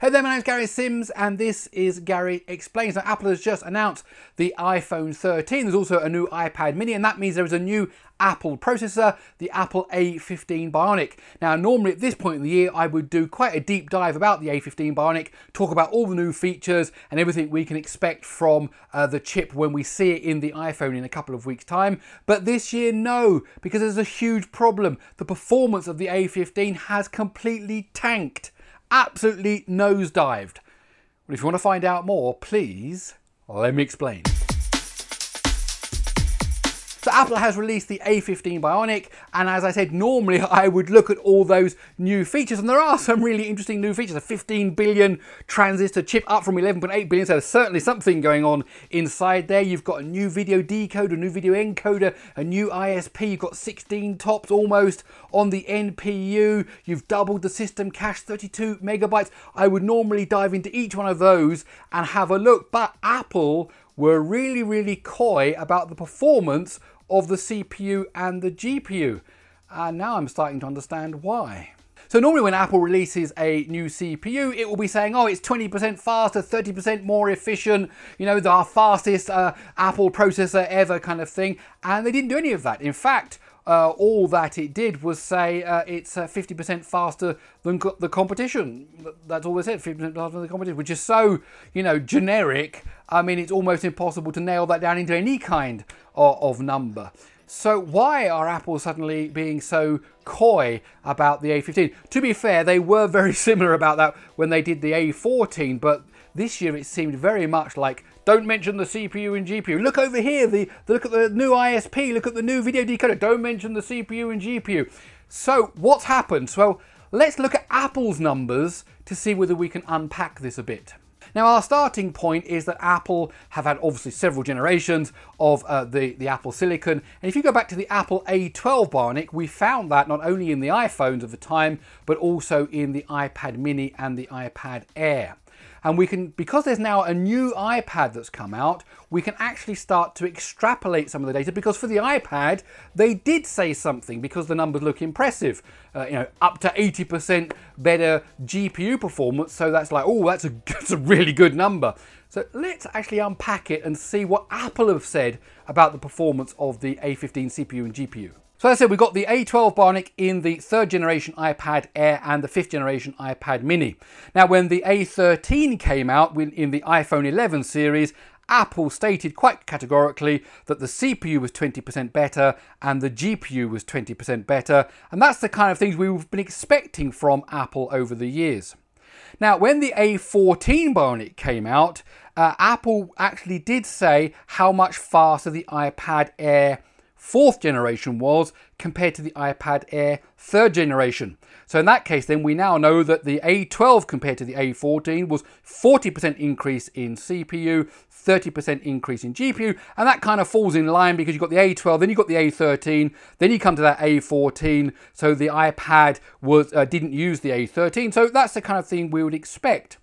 Hey there, my name's Gary Sims and this is Gary Explains. Now Apple has just announced the iPhone 13. There's also a new iPad mini and that means there is a new Apple processor, the Apple A15 Bionic. Now normally at this point in the year I would do quite a deep dive about the A15 Bionic, talk about all the new features and everything we can expect from uh, the chip when we see it in the iPhone in a couple of weeks time. But this year no, because there's a huge problem. The performance of the A15 has completely tanked absolutely nosedived. Well, if you want to find out more, please let me explain. So Apple has released the A15 Bionic, and as I said, normally I would look at all those new features, and there are some really interesting new features. A 15 billion transistor chip up from 11.8 billion, so there's certainly something going on inside there. You've got a new video decoder, a new video encoder, a new ISP, you've got 16 tops almost on the NPU, you've doubled the system cache, 32 megabytes. I would normally dive into each one of those and have a look, but Apple were really, really coy about the performance of the CPU and the GPU. And now I'm starting to understand why. So normally when Apple releases a new CPU, it will be saying, oh, it's 20% faster, 30% more efficient, you know, the fastest uh, Apple processor ever kind of thing. And they didn't do any of that. In fact, uh, all that it did was say uh, it's 50% uh, faster than co the competition. That's all they said, 50% faster than the competition, which is so, you know, generic. I mean, it's almost impossible to nail that down into any kind of, of number. So why are Apple suddenly being so coy about the A15? To be fair, they were very similar about that when they did the A14, but this year it seemed very much like don't mention the CPU and GPU. Look over here, the, the, look at the new ISP, look at the new video decoder. Don't mention the CPU and GPU. So what's happened? Well, let's look at Apple's numbers to see whether we can unpack this a bit. Now our starting point is that Apple have had obviously several generations of uh, the, the Apple Silicon. And if you go back to the Apple A12 Bionic, we found that not only in the iPhones of the time, but also in the iPad mini and the iPad Air and we can, because there's now a new iPad that's come out, we can actually start to extrapolate some of the data because for the iPad, they did say something because the numbers look impressive. Uh, you know, up to 80% better GPU performance. So that's like, oh, that's a, that's a really good number. So let's actually unpack it and see what Apple have said about the performance of the A15 CPU and GPU. So as I said, we've got the A12 Bionic in the third generation iPad Air and the fifth generation iPad Mini. Now, when the A13 came out in the iPhone 11 series, Apple stated quite categorically that the CPU was 20% better and the GPU was 20% better, and that's the kind of things we've been expecting from Apple over the years. Now, when the A14 Bionic came out, uh, Apple actually did say how much faster the iPad Air fourth generation was compared to the iPad Air third generation. So in that case then we now know that the A12 compared to the A14 was 40% increase in CPU, 30% increase in GPU and that kind of falls in line because you've got the A12 then you've got the A13 then you come to that A14 so the iPad was uh, didn't use the A13 so that's the kind of thing we would expect.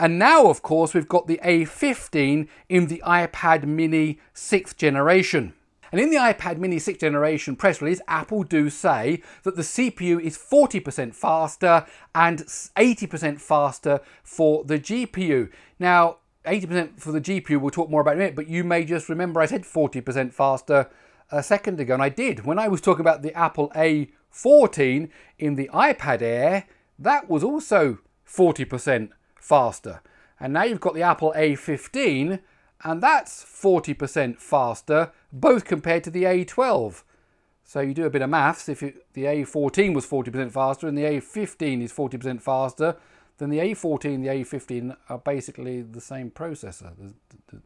And now, of course, we've got the A15 in the iPad mini 6th generation. And in the iPad mini 6th generation press release, Apple do say that the CPU is 40% faster and 80% faster for the GPU. Now, 80% for the GPU, we'll talk more about in a minute, but you may just remember I said 40% faster a second ago, and I did. When I was talking about the Apple A14 in the iPad Air, that was also 40% faster. And now you've got the Apple A15, and that's 40% faster, both compared to the A12. So you do a bit of maths, if it, the A14 was 40% faster and the A15 is 40% faster, then the A14 and the A15 are basically the same processor. There's,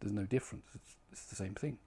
there's no difference, it's, it's the same thing.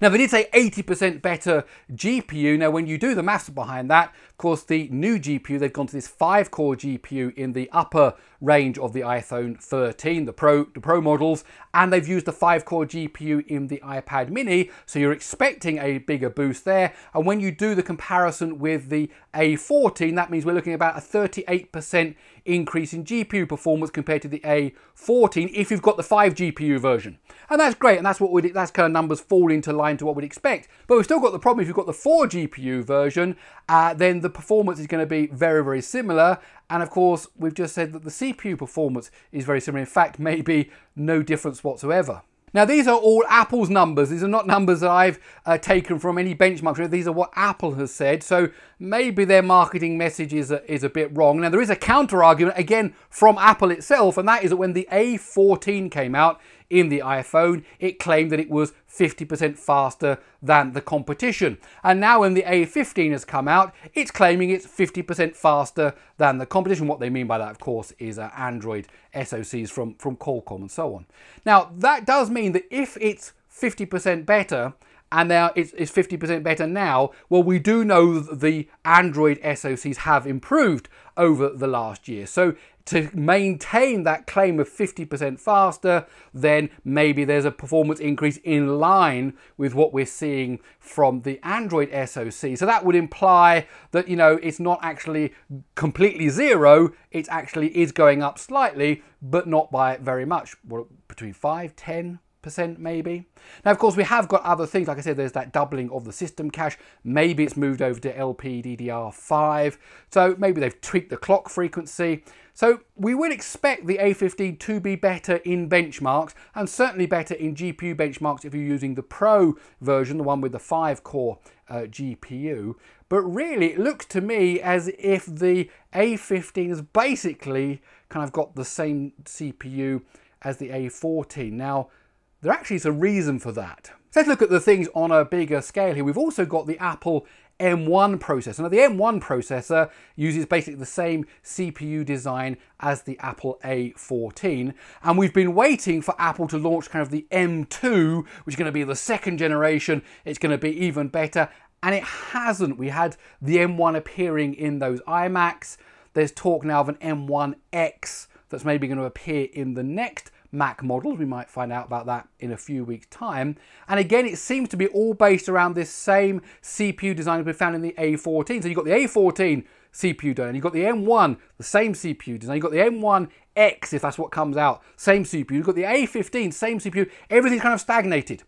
Now they did say 80% better GPU. Now when you do the maths behind that, of course the new GPU, they've gone to this 5 core GPU in the upper range of the iPhone 13, the Pro, the Pro models, and they've used the 5 core GPU in the iPad mini, so you're expecting a bigger boost there. And when you do the comparison with the A14, that means we're looking about a 38% increase in GPU performance compared to the A14 if you've got the 5 GPU version. And that's great, and that's what we that's kind of numbers fall into aligned to what we'd expect. But we've still got the problem if you've got the 4 GPU version, uh, then the performance is going to be very, very similar. And of course, we've just said that the CPU performance is very similar. In fact, maybe no difference whatsoever. Now these are all Apple's numbers. These are not numbers that I've uh, taken from any benchmarks. These are what Apple has said. So maybe their marketing message is a, is a bit wrong. Now there is a counter argument again from Apple itself, and that is that when the A14 came out, in the iPhone, it claimed that it was 50% faster than the competition. And now when the A15 has come out, it's claiming it's 50% faster than the competition. What they mean by that, of course, is uh, Android SoCs from, from Qualcomm and so on. Now, that does mean that if it's 50% better, and now it's, it's 50% better now. Well, we do know that the Android SoCs have improved over the last year. So to maintain that claim of 50% faster, then maybe there's a performance increase in line with what we're seeing from the Android SoC. So that would imply that, you know, it's not actually completely zero, it actually is going up slightly, but not by very much, between 5, 10, percent maybe. Now, of course, we have got other things. Like I said, there's that doubling of the system cache. Maybe it's moved over to LPDDR5. So maybe they've tweaked the clock frequency. So we would expect the A15 to be better in benchmarks and certainly better in GPU benchmarks if you're using the Pro version, the one with the 5-core uh, GPU. But really, it looks to me as if the A15 has basically kind of got the same CPU as the A14. Now, there actually is a reason for that. So let's look at the things on a bigger scale here. We've also got the Apple M1 processor. Now the M1 processor uses basically the same CPU design as the Apple A14 and we've been waiting for Apple to launch kind of the M2 which is going to be the second generation. It's going to be even better and it hasn't. We had the M1 appearing in those iMacs. There's talk now of an M1X that's maybe going to appear in the next Mac models. We might find out about that in a few weeks' time. And again, it seems to be all based around this same CPU design that we found in the A14. So you've got the A14 CPU design, you've got the M1, the same CPU design, you've got the M1X, if that's what comes out, same CPU, you've got the A15, same CPU, everything's kind of stagnated.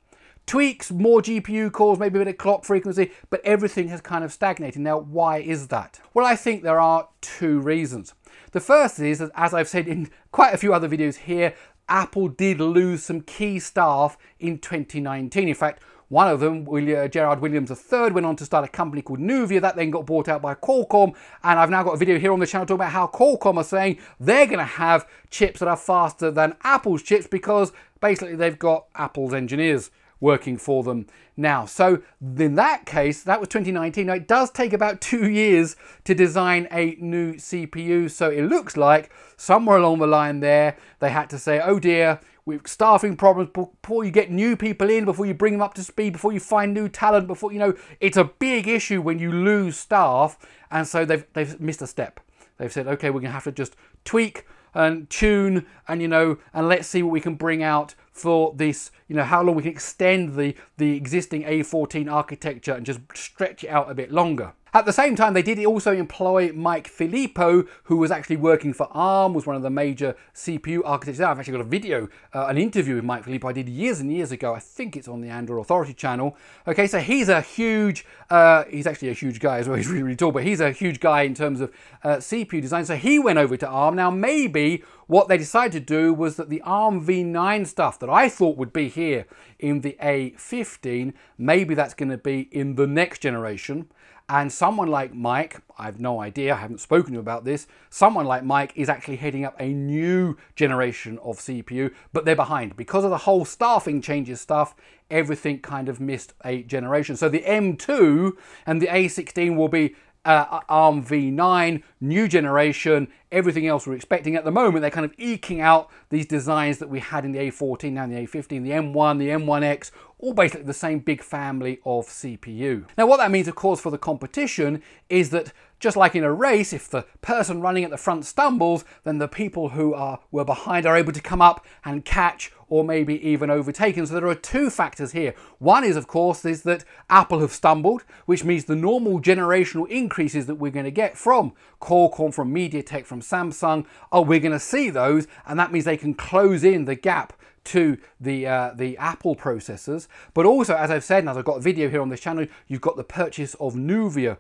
Tweaks, more GPU cores, maybe a bit of clock frequency, but everything has kind of stagnated. Now, why is that? Well, I think there are two reasons. The first is that, as I've said in quite a few other videos here, Apple did lose some key staff in 2019. In fact, one of them, William, uh, Gerard Williams III, went on to start a company called Nuvia that then got bought out by Qualcomm. And I've now got a video here on the channel talking about how Qualcomm are saying they're going to have chips that are faster than Apple's chips because basically they've got Apple's engineers working for them now. So in that case, that was 2019. Now it does take about two years to design a new CPU. So it looks like somewhere along the line there, they had to say, oh dear, we've staffing problems before you get new people in, before you bring them up to speed, before you find new talent, before, you know, it's a big issue when you lose staff. And so they've, they've missed a step. They've said, okay, we're going to have to just tweak and tune and, you know, and let's see what we can bring out for this, you know, how long we can extend the, the existing A14 architecture and just stretch it out a bit longer. At the same time, they did also employ Mike Filippo, who was actually working for ARM, was one of the major CPU architects. I've actually got a video, uh, an interview with Mike Filippo I did years and years ago. I think it's on the Android Authority channel. Okay, so he's a huge, uh, he's actually a huge guy as well. He's really, really tall, but he's a huge guy in terms of uh, CPU design. So he went over to ARM. Now, maybe what they decided to do was that the ARM v9 stuff that I thought would be here in the A15, maybe that's going to be in the next generation. And someone like Mike, I have no idea, I haven't spoken to you about this, someone like Mike is actually heading up a new generation of CPU, but they're behind. Because of the whole staffing changes stuff, everything kind of missed a generation. So the M2 and the A16 will be uh, ARM v9, new generation, everything else we're expecting. At the moment, they're kind of eking out these designs that we had in the A14, now in the A15, the M1, the M1X, all basically the same big family of CPU. Now what that means of course for the competition is that just like in a race, if the person running at the front stumbles, then the people who are were behind are able to come up and catch or maybe even overtaken. So there are two factors here. One is, of course, is that Apple have stumbled, which means the normal generational increases that we're going to get from Qualcomm, from MediaTek, from Samsung, oh, we're going to see those, and that means they can close in the gap to the uh, the Apple processors. But also, as I've said, and as I've got a video here on this channel, you've got the purchase of Nuvia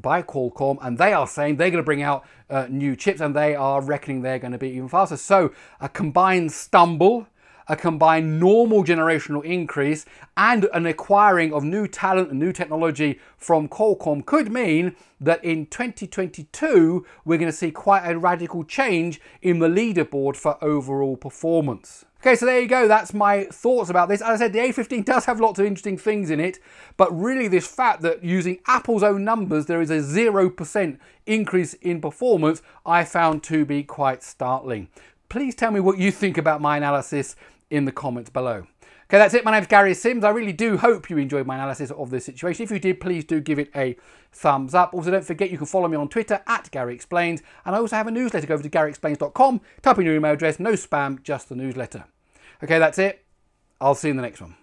by Qualcomm, and they are saying they're going to bring out uh, new chips, and they are reckoning they're going to be even faster. So a combined stumble a combined normal generational increase and an acquiring of new talent and new technology from Qualcomm could mean that in 2022 we're going to see quite a radical change in the leaderboard for overall performance. Okay, so there you go. That's my thoughts about this. As I said, the A15 does have lots of interesting things in it, but really this fact that using Apple's own numbers, there is a 0% increase in performance, I found to be quite startling. Please tell me what you think about my analysis in the comments below. Okay, that's it. My name's Gary Sims. I really do hope you enjoyed my analysis of this situation. If you did, please do give it a thumbs up. Also, don't forget you can follow me on Twitter at Gary Explains, and I also have a newsletter. Go over to GaryExplains.com, type in your email address, no spam, just the newsletter. Okay, that's it. I'll see you in the next one.